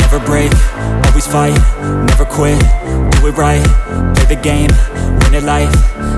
never break, always fight, never quit, do it right, play the game, win it life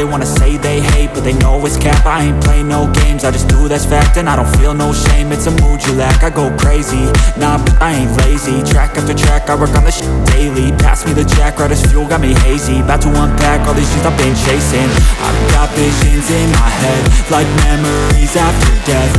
They wanna say they hate, but they know it's cap. I ain't play no games, I just do that's fact And I don't feel no shame, it's a mood you lack I go crazy, nah, but I ain't lazy. Track after track, I work on this shit daily. Pass me the jack, right as fuel, got me hazy. About to unpack all these things I've been chasing. I've got visions in my head Like memories after death